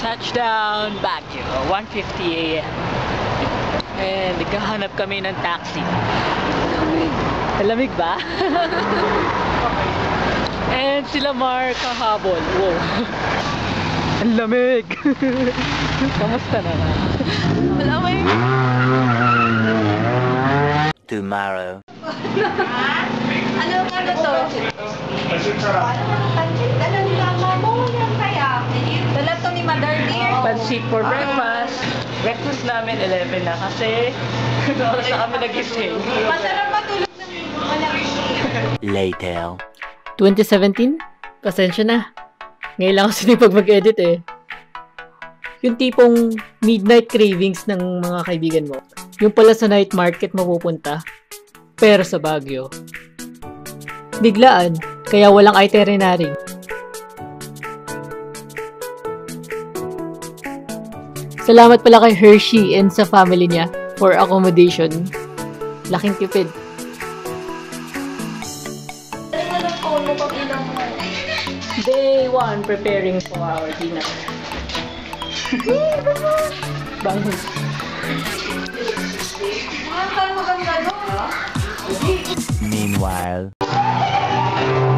Touchdown Baguio, 1.50 a.m. And naghahanap kami ng taxi. Lamig. Lamig ba? And sila Mar kahabol. Wow. Ang lamig. Kamusta na nga? Malamig. tomorrow. Ano ano to? Dala ni mama mo yan kaya. Dala to ni Mother Dear. Pansit for breakfast. Breakfast namin 11 na kasi oras na kami nagising. Masarap matulog ng malaki. Later. 2017? Pasensya na. Ngayon lang ako sinipag mag-edit eh. Yung tipong midnight cravings ng mga kaibigan mo. Yung pala sa night market mapupunta. Pero sa Baguio. Biglaan, kaya walang itinerary. Salamat pala kay Hershey and sa family niya for accommodation. Laking tipid. Day 1 preparing for our dinner. Bangus. Ang maganda doon. Meanwhile.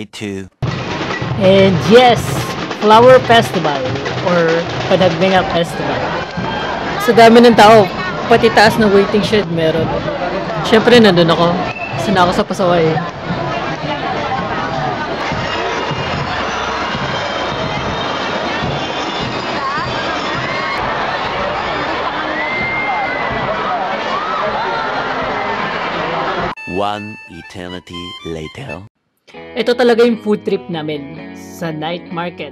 Day 2. And yes, Flower Festival or Panagbenga Festival. Sa dami ng tao, pati taas ng waiting shed meron. Siyempre, nandun ako. Kasi na ako sa pasaway. One eternity later. Ito talaga yung food trip namin sa night market.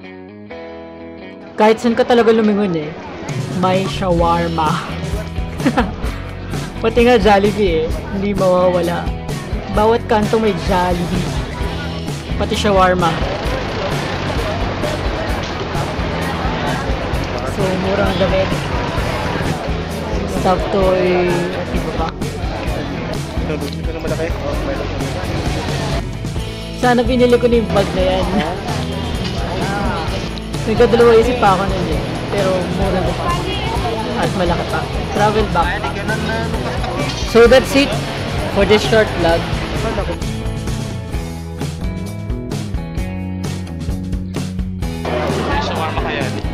Kahit saan ka talaga lumingon eh, may shawarma. Pati nga Jollibee eh, hindi mawawala. Bawat kanto may Jollibee. Pati shawarma. So, murang damit. Stuff toy, Sana pinili ko na yung bag na yan. Ah. Nagkadalawa isip pa ako nun eh. Pero mura ko pa. At malaki pa. Travel back. So that's it for this short vlog. Shawarma kaya